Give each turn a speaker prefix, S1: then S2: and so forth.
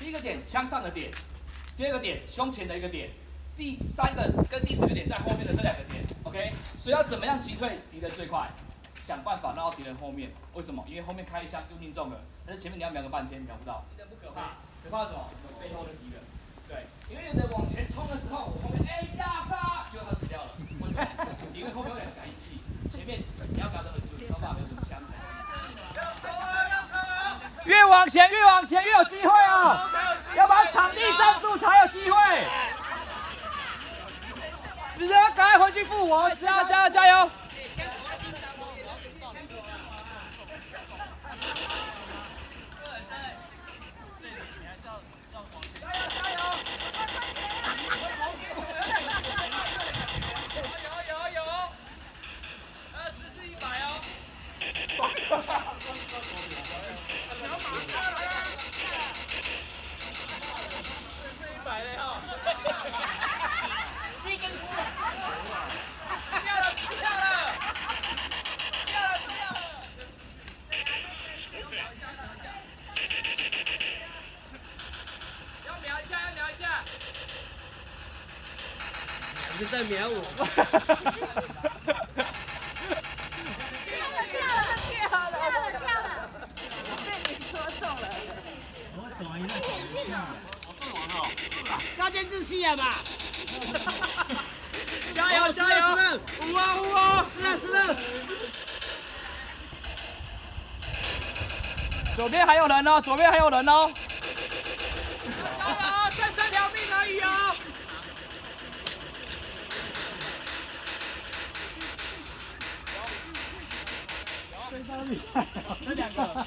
S1: 第一个点枪上的点，第二个点胸前的一个点，第三个跟第四个点在后面的这两个点，OK？所以要怎么样击退敌人最快？想办法绕到敌人后面。为什么？因为后面开一枪就命中了，但是前面你要瞄个半天瞄不到。敌人不可怕，可怕什么？背后的敌人。对，因为有人往前冲的时候，我后面哎大杀，结果他死掉了。为什么？因为后面有两个感应器，前面你要瞄得很准，手法没有什往前越往前越有机会哦，要把场地占住才有机会。死人赶快回去复活，加油加油加油！
S2: 你在瞄我。
S3: 跳了跳了跳了跳了跳了，被你说中了。进了。
S2: 高见自信啊嘛！
S1: 加油加油！
S2: 五啊五啊！是啊是啊！
S1: 左边还有人哦，左边还有人哦。加油，剩三条命而已哦。这两个。